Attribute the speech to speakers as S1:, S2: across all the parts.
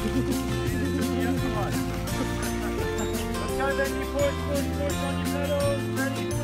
S1: yeah, come on. Let's go, Benji. Push, push, push on your pedals. Ready?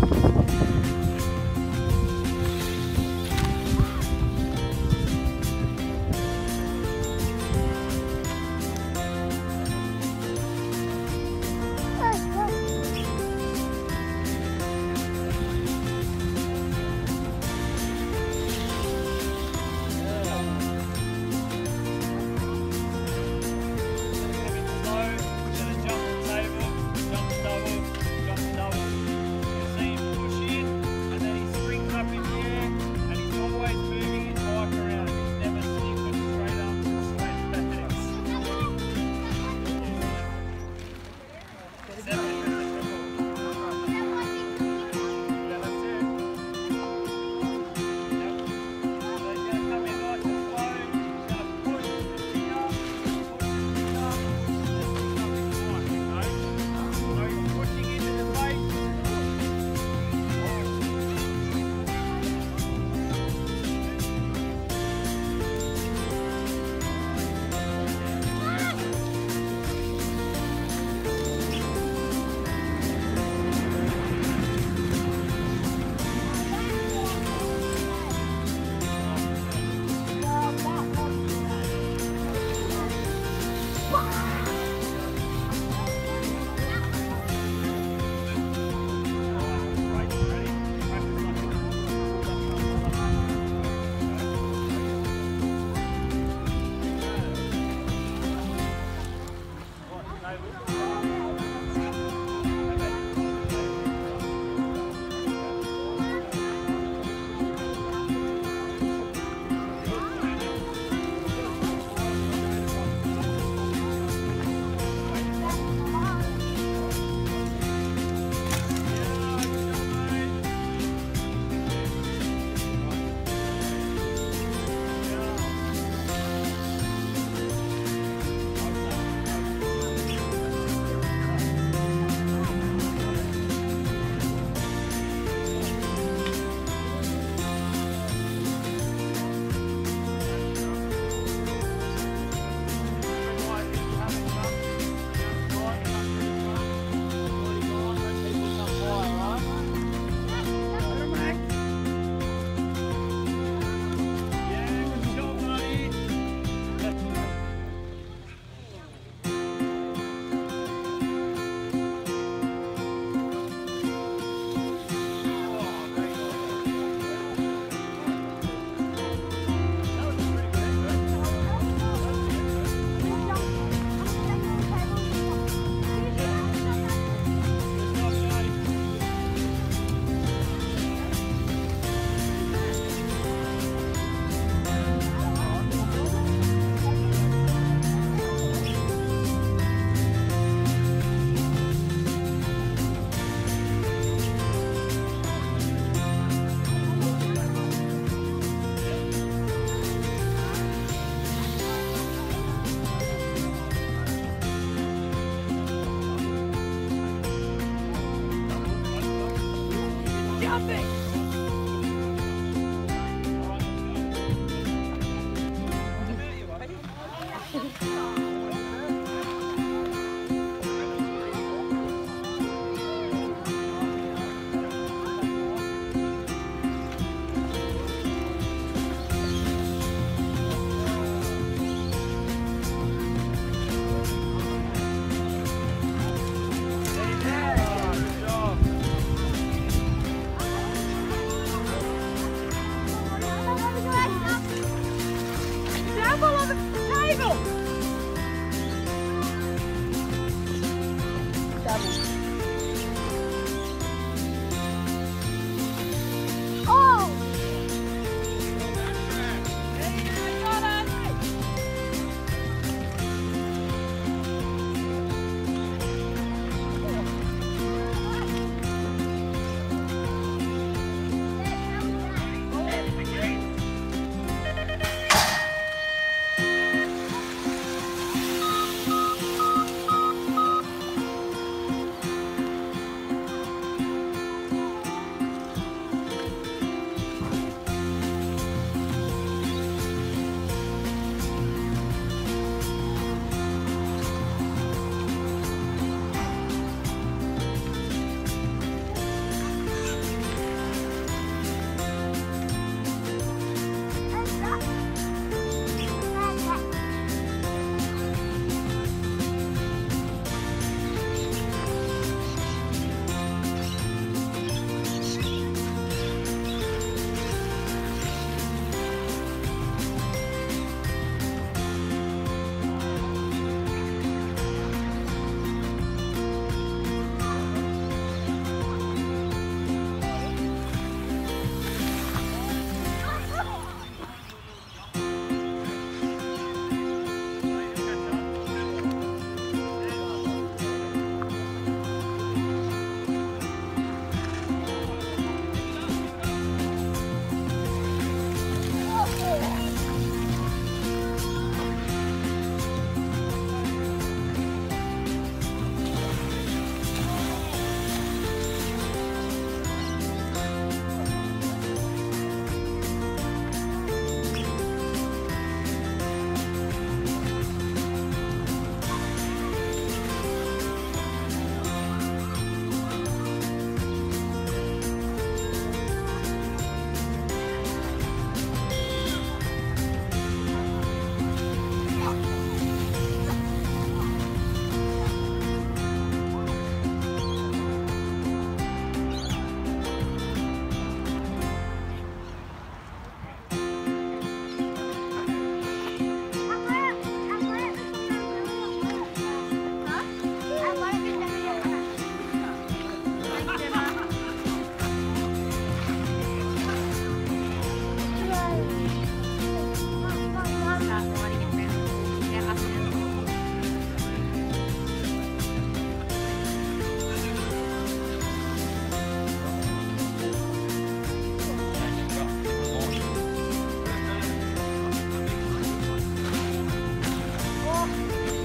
S1: Good ああ。
S2: Michael!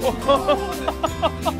S3: 어. 네.